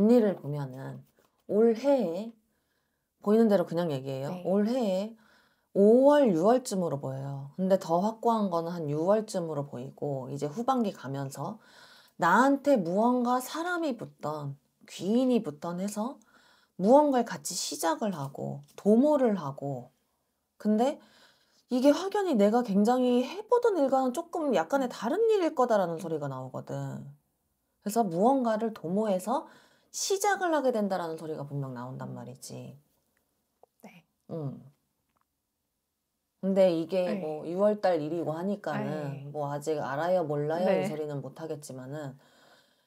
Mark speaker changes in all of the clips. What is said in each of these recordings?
Speaker 1: 언니를 보면은 올해에 보이는 대로 그냥 얘기해요.
Speaker 2: 네.
Speaker 1: 올해에 5월, 6월쯤으로 보여요. 근데 더 확고한 거는 한 6월쯤으로 보이고 이제 후반기 가면서 나한테 무언가 사람이 붙던 귀인이 붙던 해서 무언가를 같이 시작을 하고 도모를 하고 근데 이게 확연히 내가 굉장히 해보던 일과는 조금 약간의 다른 일일 거다라는 소리가 나오거든. 그래서 무언가를 도모해서 시작을 하게 된다라는 소리가 분명 나온단 말이지.
Speaker 2: 네.
Speaker 1: 응. 근데 이게
Speaker 2: 네.
Speaker 1: 뭐 6월달 일이고 하니까는
Speaker 2: 네.
Speaker 1: 뭐 아직 알아요 몰라요
Speaker 2: 네.
Speaker 1: 이 소리는 못 하겠지만은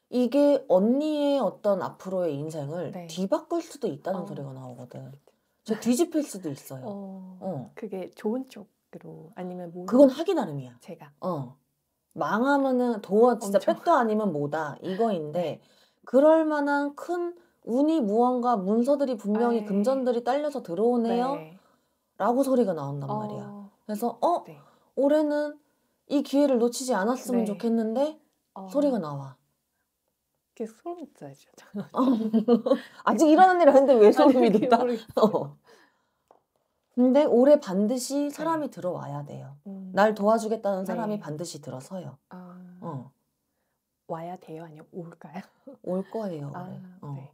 Speaker 1: 이게 언니의 어떤 앞으로의 인생을
Speaker 2: 네.
Speaker 1: 뒤바꿀 수도 있다는
Speaker 2: 어.
Speaker 1: 소리가 나오거든. 저 뒤집힐 수도 있어요.
Speaker 2: 어,
Speaker 1: 어.
Speaker 2: 그게 좋은 쪽으로 아니면 뭐
Speaker 1: 그건 하기 나름이야.
Speaker 2: 제가
Speaker 1: 어. 망하면은 도어 진짜
Speaker 2: 엄청.
Speaker 1: 백도 아니면 뭐다 이거인데 그럴 만한 큰 운이 무언가 문서들이 분명히
Speaker 2: 네.
Speaker 1: 금전들이 딸려서 들어오네요.
Speaker 2: 네.
Speaker 1: 라고 소리가 나온단 말이야.
Speaker 2: 어,
Speaker 1: 그래서 어
Speaker 2: 네.
Speaker 1: 올해는 이 기회를 놓치지 않았으면
Speaker 2: 네.
Speaker 1: 좋겠는데
Speaker 2: 어,
Speaker 1: 소리가 나와.
Speaker 2: 계속 소름 돋아야죠.
Speaker 1: 아직 일어난 일 아닌데 왜 소름이?
Speaker 2: 모르겠어요.
Speaker 1: 어. 근데 올해 반드시 사람이 들어와야 돼요.
Speaker 2: 음,
Speaker 1: 날 도와주겠다는 사람이
Speaker 2: 네.
Speaker 1: 반드시 들어서요.
Speaker 2: 아,
Speaker 1: 어.
Speaker 2: 와야 돼요, 아니면 올까요?
Speaker 1: 올 거예요.
Speaker 2: 아,
Speaker 1: 올해. 어.
Speaker 2: 네.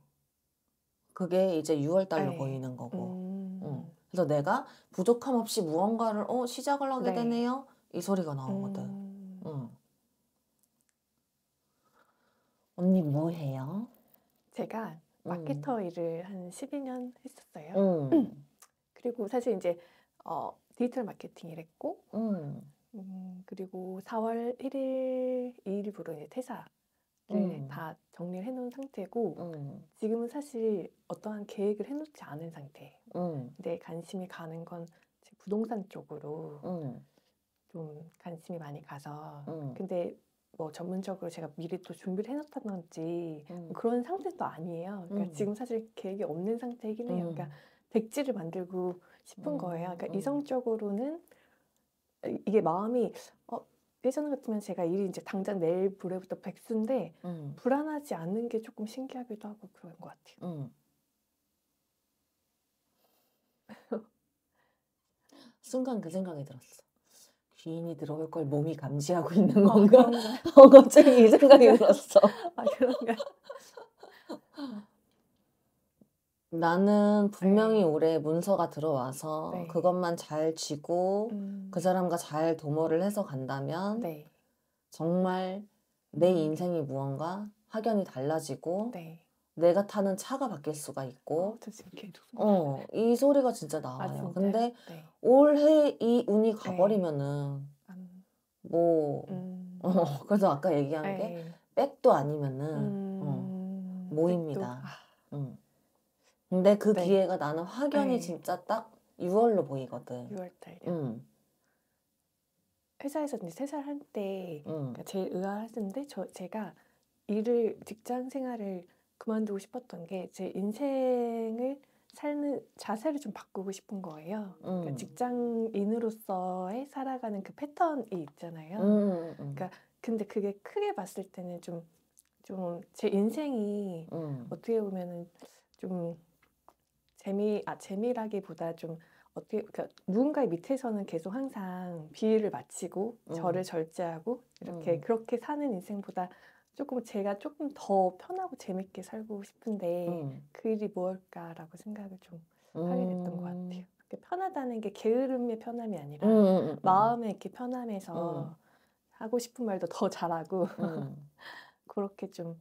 Speaker 1: 그게 이제 6월 달로
Speaker 2: 네.
Speaker 1: 보이는 거고.
Speaker 2: 음,
Speaker 1: 응. 그래서 내가 부족함 없이 무언가를 어 시작을 하게
Speaker 2: 네.
Speaker 1: 되네요. 이 소리가 나오거든.
Speaker 2: 음,
Speaker 1: 응. 언니 뭐 해요?
Speaker 2: 제가 마케터 일을 한 12년 했었어요.
Speaker 1: 응.
Speaker 2: 그리고 사실 이제 어, 디지털 마케팅 일했고
Speaker 1: 응.
Speaker 2: 음, 그리고 4월 1일, 2일부로 이제 퇴사를
Speaker 1: 음.
Speaker 2: 다 정리를 해놓은 상태고
Speaker 1: 응.
Speaker 2: 지금은 사실 어떠한 계획을 해놓지 않은 상태예요.
Speaker 1: 응.
Speaker 2: 근데 관심이 가는 건 부동산 쪽으로
Speaker 1: 응.
Speaker 2: 좀 관심이 많이 가서
Speaker 1: 응.
Speaker 2: 근데 뭐 전문적으로 제가 미리 또 준비를 해놓다든지
Speaker 1: 응.
Speaker 2: 그런 상태도 아니에요. 그러니까
Speaker 1: 음.
Speaker 2: 지금 사실 계획이 없는 상태이긴 해요.
Speaker 1: 응.
Speaker 2: 그러니까 백지를 만들고 싶은
Speaker 1: 음,
Speaker 2: 거예요. 그러니까
Speaker 1: 음.
Speaker 2: 이성적으로는 이- 이게 마음이 어, 예전 같으면 제가 일이 이제 당장 내일 모레부터 백수인데
Speaker 1: 응.
Speaker 2: 불안하지 않는 게 조금 신기하기도 하고 그런 것 같아요.
Speaker 1: 응. 순간 그 생각이 들었어. 귀인이 들어올 걸 몸이 감지하고 있는
Speaker 2: 아,
Speaker 1: 건가? 어, 갑자기 이 생각이 들었어.
Speaker 2: 아, 그런가요?
Speaker 1: 나는 분명히 올해 문서가 들어와서
Speaker 2: 네.
Speaker 1: 그것만 잘 쥐고
Speaker 2: 음,
Speaker 1: 그 사람과 잘 도모를 해서 간다면
Speaker 2: 네,
Speaker 1: 정말 내
Speaker 2: 음.
Speaker 1: 인생이 무언가 확연히 달라지고
Speaker 2: 네.
Speaker 1: 내가 타는 차가 바뀔 수가
Speaker 2: 어,
Speaker 1: 있고
Speaker 2: 계속
Speaker 1: 어, 이 소리가 진짜
Speaker 2: 아,
Speaker 1: 나와요.
Speaker 2: 진짜요?
Speaker 1: 근데
Speaker 2: 네.
Speaker 1: 올해 이 운이 가버리면은
Speaker 2: 음,
Speaker 1: 뭐
Speaker 2: 음,
Speaker 1: 어, 그래서 아까 얘기한 게
Speaker 2: 네.
Speaker 1: 백도 아니면은
Speaker 2: 음,
Speaker 1: 어, 모입니다.
Speaker 2: 또, 아,
Speaker 1: 응. 근데 그
Speaker 2: 네.
Speaker 1: 기회가 나는 확연히
Speaker 2: 네.
Speaker 1: 진짜 딱 6월로 보이거든.
Speaker 2: 6월달이요.
Speaker 1: 응,
Speaker 2: 회사에서 이제 세살 할때
Speaker 1: 응,
Speaker 2: 그러니까 제일 의아하셨는데 저 제가 일을 직장 생활을 그만두고 싶었던 게 제 인생을 사는 자세를 좀 바꾸고 싶은 거예요. 그러니까
Speaker 1: 응.
Speaker 2: 직장인으로서의 살아가는 그 패턴이 있잖아요.
Speaker 1: 응, 응, 응.
Speaker 2: 그러니까 근데 그게 크게 봤을 때는 좀 좀 제 인생이
Speaker 1: 응,
Speaker 2: 어떻게 보면은 좀 재미 아 재미라기보다 좀 어떻게 그러니까 누군가의 밑에서는 계속 항상 비위를 맞추고
Speaker 1: 음.
Speaker 2: 저를 절제하고 이렇게
Speaker 1: 음.
Speaker 2: 그렇게 사는 인생보다 조금 제가 조금 더 편하고 재밌게 살고 싶은데
Speaker 1: 응.
Speaker 2: 그 일이 무엇일까라고 생각을 좀 하게 됐던 것 같아요.
Speaker 1: 음.
Speaker 2: 이렇게 편하다는 게 게으름의 편함이 아니라
Speaker 1: 응, 응, 응,
Speaker 2: 마음의 이렇게 편함에서
Speaker 1: 음.
Speaker 2: 하고 싶은 말도 더 잘하고
Speaker 1: 응.
Speaker 2: 그렇게 좀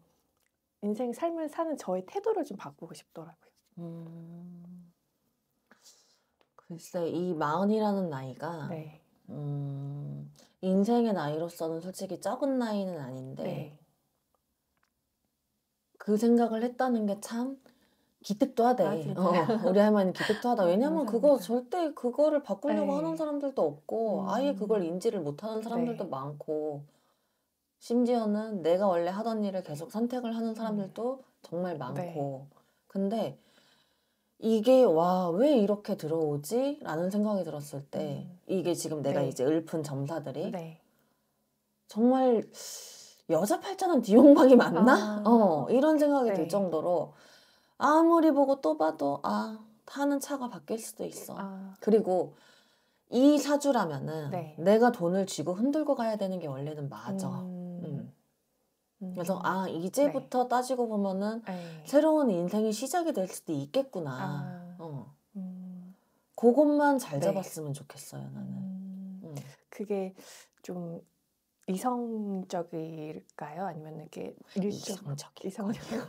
Speaker 2: 인생 삶을 사는 저의 태도를 좀 바꾸고 싶더라고요.
Speaker 1: 음. 글쎄, 이 마흔이라는 나이가
Speaker 2: 네.
Speaker 1: 음, 인생의 나이로서는 솔직히 적은 나이는 아닌데
Speaker 2: 네.
Speaker 1: 그 생각을 했다는 게참 기특도 하대.
Speaker 2: 아, 진짜요?
Speaker 1: 어, 우리 할머니는 기특도 하다.
Speaker 2: 아,
Speaker 1: 왜냐면 그거. 절대 그거를 바꾸려고
Speaker 2: 네.
Speaker 1: 하는 사람들도 없고 아예 그걸
Speaker 2: 음.
Speaker 1: 인지를 못하는 사람들도
Speaker 2: 네.
Speaker 1: 많고 심지어는 내가 원래 하던 일을 계속 선택을 하는 사람들도 정말
Speaker 2: 네.
Speaker 1: 많고 근데 이게 와 왜 이렇게 들어오지? 라는 생각이 들었을 때
Speaker 2: 음.
Speaker 1: 이게 지금 내가
Speaker 2: 네.
Speaker 1: 이제 읊은 점사들이
Speaker 2: 네.
Speaker 1: 정말 여자 팔자는 뒤용박이 맞나?
Speaker 2: 아.
Speaker 1: 어, 이런 생각이
Speaker 2: 네.
Speaker 1: 들 정도로 아무리 보고 또 봐도 아, 타는 차가 바뀔 수도 있어.
Speaker 2: 아,
Speaker 1: 그리고 이 사주라면은
Speaker 2: 네.
Speaker 1: 내가 돈을 쥐고 흔들고 가야 되는 게 원래는 맞아.
Speaker 2: 음,
Speaker 1: 음.
Speaker 2: 음.
Speaker 1: 그래서 아, 이제부터 따지고 보면은
Speaker 2: 네.
Speaker 1: 새로운 인생이 시작이 될 수도 있겠구나.
Speaker 2: 아.
Speaker 1: 어.
Speaker 2: 음,
Speaker 1: 그것만 잘
Speaker 2: 네.
Speaker 1: 잡았으면 좋겠어요, 나는.
Speaker 2: 음,
Speaker 1: 음.
Speaker 2: 그게 좀 이성적일까요? 아니면 이렇게 일적
Speaker 1: 이성적이고.
Speaker 2: 이성적이고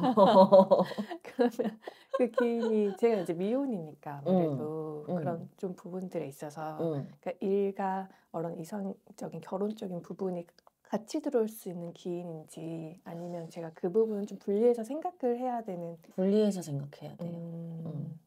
Speaker 2: 그러면 그 기인이 제가 이제 미혼이니까 아무래도
Speaker 1: 음.
Speaker 2: 그런 좀 부분들에 있어서
Speaker 1: 응.
Speaker 2: 그러니까 일과 어런 이성적인 결혼적인 부분이 같이 들어올 수 있는 기인인지 아니면 제가 그 부분은 좀 분리해서 생각을 해야 되는
Speaker 1: 분리해서 생각해야 돼요.
Speaker 2: 음,
Speaker 1: 음.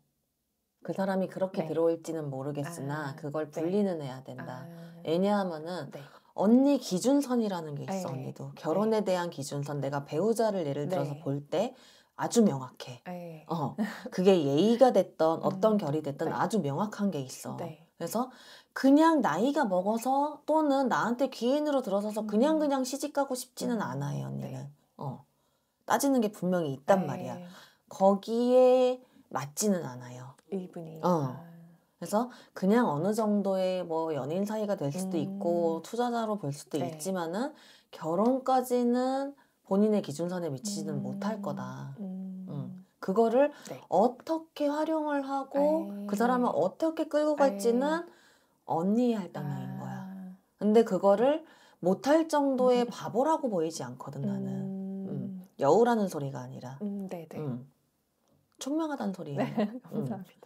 Speaker 1: 그 사람이 그렇게
Speaker 2: 네.
Speaker 1: 들어올지는 모르겠으나
Speaker 2: 아,
Speaker 1: 그걸
Speaker 2: 네.
Speaker 1: 분리는 해야 된다.
Speaker 2: 아,
Speaker 1: 왜냐하면은
Speaker 2: 네.
Speaker 1: 언니 기준선이라는 게 있어
Speaker 2: 네.
Speaker 1: 언니도 결혼에 대한 기준선 내가 배우자를 예를 들어서
Speaker 2: 네.
Speaker 1: 볼때 아주 명확해.
Speaker 2: 네.
Speaker 1: 어 그게 예의가 됐던 어떤
Speaker 2: 음,
Speaker 1: 결이 됐던
Speaker 2: 네.
Speaker 1: 아주 명확한 게 있어.
Speaker 2: 네.
Speaker 1: 그래서 그냥 나이가 먹어서 또는 나한테 귀인으로 들어서서 그냥
Speaker 2: 음.
Speaker 1: 그냥 시집 가고 싶지는
Speaker 2: 음,
Speaker 1: 않아요 언니는.
Speaker 2: 네.
Speaker 1: 어 따지는 게 분명히 있단
Speaker 2: 네.
Speaker 1: 말이야. 거기에 맞지는 않아요.
Speaker 2: 이분이
Speaker 1: 어.
Speaker 2: 아,
Speaker 1: 그래서 그냥 어느 정도의 뭐 연인 사이가 될 수도 있고
Speaker 2: 음.
Speaker 1: 투자자로 볼 수도
Speaker 2: 네.
Speaker 1: 있지만은 결혼까지는 본인의 기준선에 미치지는
Speaker 2: 음,
Speaker 1: 못할 거다.
Speaker 2: 음,
Speaker 1: 음. 그거를
Speaker 2: 네.
Speaker 1: 어떻게 활용을 하고
Speaker 2: 에이.
Speaker 1: 그 사람을 어떻게 끌고 갈지는 언니의 할당량인 거야.
Speaker 2: 아,
Speaker 1: 근데 그거를 못할 정도의 바보라고 보이지 않거든 나는.
Speaker 2: 음,
Speaker 1: 여우라는 소리가 아니라.
Speaker 2: 음, 네네.
Speaker 1: 음. 총명하다는 소리예요.
Speaker 2: 네, 감사합니다.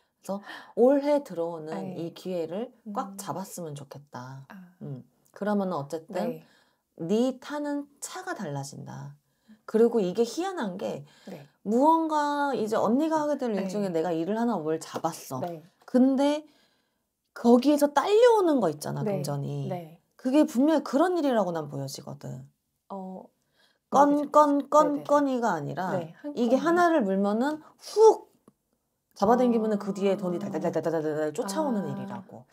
Speaker 1: 올해 들어오는
Speaker 2: 에이.
Speaker 1: 이 기회를
Speaker 2: 음.
Speaker 1: 꽉 잡았으면 좋겠다.
Speaker 2: 아,
Speaker 1: 음. 그러면 어쨌든
Speaker 2: 네,
Speaker 1: 네 타는 차가 달라진다. 그리고 이게 희한한 게
Speaker 2: 네,
Speaker 1: 무언가 이제 언니가 하게 될일
Speaker 2: 네.
Speaker 1: 중에 내가 일을 하나 뭘 잡았어.
Speaker 2: 네,
Speaker 1: 근데 거기에서 딸려오는 거 있잖아,
Speaker 2: 네.
Speaker 1: 금전이.
Speaker 2: 네.
Speaker 1: 그게 분명히 그런 일이라고 난 보여지거든.
Speaker 2: 어,
Speaker 1: 건,
Speaker 2: 모르겠어요.
Speaker 1: 건, 건,
Speaker 2: 네네네.
Speaker 1: 건이가 아니라
Speaker 2: 네, 한
Speaker 1: 이게? 하나를 물면은 훅 잡아당기면은 그 뒤에 돈이
Speaker 2: 아.
Speaker 1: 달달달달달달 쫓아오는
Speaker 2: 아.
Speaker 1: 일이라고.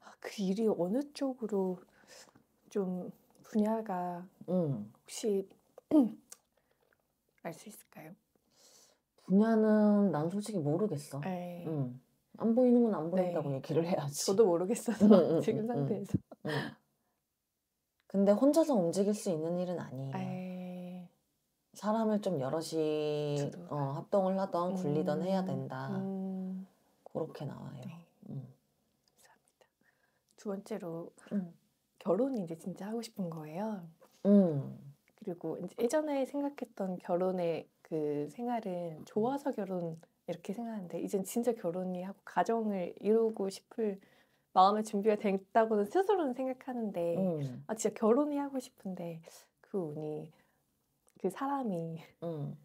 Speaker 2: 아, 그 일이 어느 쪽으로 좀 분야가
Speaker 1: 음.
Speaker 2: 혹시 알 수 있을까요?
Speaker 1: 분야는 난 솔직히 모르겠어.
Speaker 2: 네.
Speaker 1: 음. 안 보이는 건 안 보인다고
Speaker 2: 네.
Speaker 1: 얘기를 해야지.
Speaker 2: 저도 모르겠어서
Speaker 1: 음, 음,
Speaker 2: 지금
Speaker 1: 음, 음.
Speaker 2: 상태에서.
Speaker 1: 음. 근데 혼자서 움직일 수 있는 일은 아니에요.
Speaker 2: 에이,
Speaker 1: 사람을 좀 여럿이
Speaker 2: 저도.
Speaker 1: 어, 합동을 하던 굴리던 해야
Speaker 2: 음,
Speaker 1: 된다.
Speaker 2: 음,
Speaker 1: 그렇게 나와요.
Speaker 2: 네,
Speaker 1: 음.
Speaker 2: 감사합니다. 두 번째로
Speaker 1: 음.
Speaker 2: 결혼이 이제 진짜 하고 싶은 거예요.
Speaker 1: 음.
Speaker 2: 그리고 이제 예전에 생각했던 결혼의 그 생활은 좋아서 결혼 이렇게 생각하는데 이젠 진짜 결혼이 하고 가정을 이루고 싶을 마음의 준비가 됐다고는 스스로는 생각하는데
Speaker 1: 음.
Speaker 2: 아 진짜 결혼이 하고 싶은데 그 운이 그 사람이
Speaker 1: 음.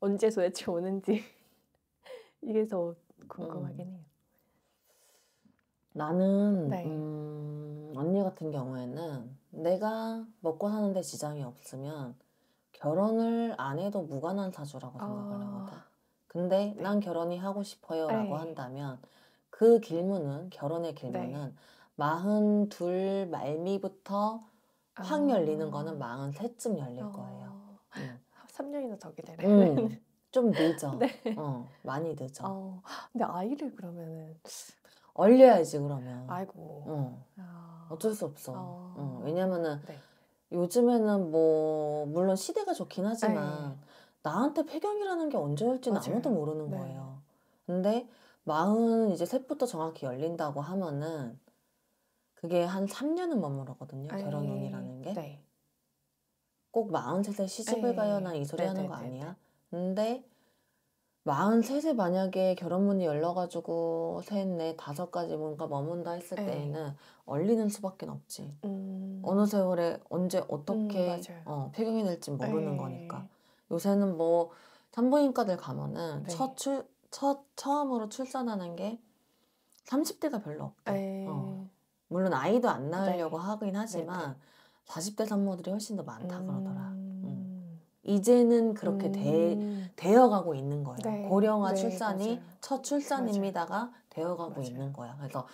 Speaker 2: 언제 도대체 오는지 이게 더 궁금하긴 해요.
Speaker 1: 나는
Speaker 2: 네.
Speaker 1: 음, 언니 같은 경우에는 내가 먹고 사는데 지장이 없으면 결혼을 안 해도 무관한 사주라고 생각을
Speaker 2: 아.
Speaker 1: 하거든. 근데
Speaker 2: 네.
Speaker 1: 난 결혼이 하고 싶어요라고
Speaker 2: 네.
Speaker 1: 한다면 그 길문은 결혼의 길문은
Speaker 2: 네.
Speaker 1: 마흔 둘 말미부터 확
Speaker 2: 아.
Speaker 1: 열리는 거는 마흔 셋쯤 열릴
Speaker 2: 어,
Speaker 1: 거예요. 음.
Speaker 2: 3년이나 더 기다려야
Speaker 1: 음,
Speaker 2: 되네.
Speaker 1: 좀 늦어.
Speaker 2: 네.
Speaker 1: 어, 많이 늦어.
Speaker 2: 어, 근데 아이를 그러면은
Speaker 1: 얼려야지 그러면.
Speaker 2: 아이고.
Speaker 1: 어,
Speaker 2: 아,
Speaker 1: 어쩔 수 없어.
Speaker 2: 어.
Speaker 1: 어, 왜냐면은
Speaker 2: 네.
Speaker 1: 요즘에는 뭐 물론 시대가 좋긴 하지만
Speaker 2: 네.
Speaker 1: 나한테 폐경이라는 게 언제 올지는
Speaker 2: 맞아요.
Speaker 1: 아무도 모르는
Speaker 2: 네.
Speaker 1: 거예요. 근데 마흔 이제 셋부터 정확히 열린다고 하면은 그게 한 3년은 머무르거든요. 결혼 운이라는 게.
Speaker 2: 네.
Speaker 1: 꼭 마흔셋에 시집을
Speaker 2: 에이,
Speaker 1: 가요나 이 소리 하는 거
Speaker 2: 네네네네.
Speaker 1: 아니야? 근데 마흔셋에 만약에 결혼문이 열려가지고 셋, 넷, 다섯까지 뭔가 머문다 했을
Speaker 2: 에이.
Speaker 1: 때에는 얼리는 수밖에 없지.
Speaker 2: 음.
Speaker 1: 어느 세월에 언제 어떻게
Speaker 2: 맞아요.
Speaker 1: 어, 폐경이 될지 모르는
Speaker 2: 에이.
Speaker 1: 거니까. 요새는 뭐 산부인과들 가면은
Speaker 2: 네.
Speaker 1: 첫 출, 첫 처음으로 출산하는 게 30대가 별로 없대.
Speaker 2: 에이.
Speaker 1: 어. 물론 아이도 안 낳으려고
Speaker 2: 네.
Speaker 1: 하긴 하지만 40대 산모들이 훨씬 더 많다 그러더라.
Speaker 2: 음.
Speaker 1: 이제는 그렇게 돼,
Speaker 2: 음.
Speaker 1: 되어가고 있는 거예요.
Speaker 2: 네.
Speaker 1: 고령화
Speaker 2: 네,
Speaker 1: 출산이
Speaker 2: 맞아요.
Speaker 1: 첫 출산입니다가 되어가고
Speaker 2: 맞아요.
Speaker 1: 있는 거야. 그래서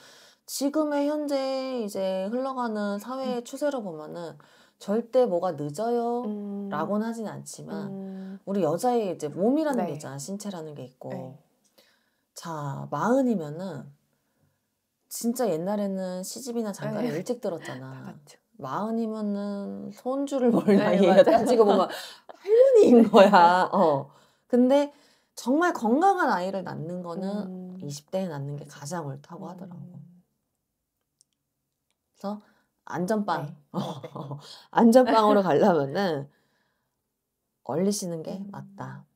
Speaker 1: 지금의 현재 이제 흘러가는 사회의 추세로 보면은 절대 뭐가 늦어요.
Speaker 2: 음.
Speaker 1: 라고는 하진 않지만
Speaker 2: 음.
Speaker 1: 우리 여자의 이제 몸이라는 게
Speaker 2: 네.
Speaker 1: 있잖아. 신체라는 게 있고.
Speaker 2: 네.
Speaker 1: 자, 마흔이면은 진짜 옛날에는 시집이나 장가를
Speaker 2: 네.
Speaker 1: 일찍
Speaker 2: 다
Speaker 1: 들었잖아. 마흔이면은 손주를 볼
Speaker 2: 네,
Speaker 1: 나이에. 따지고 보면 할머니인 거야. 어. 근데 정말 건강한 아이를 낳는 거는
Speaker 2: 음.
Speaker 1: 20대에 낳는 게 가장 옳다고 하더라고.
Speaker 2: 음.
Speaker 1: 그래서 안전빵.
Speaker 2: 네.
Speaker 1: 어,
Speaker 2: 네.
Speaker 1: 안전빵으로 가려면은 얼리시는 게
Speaker 2: 음.
Speaker 1: 맞다.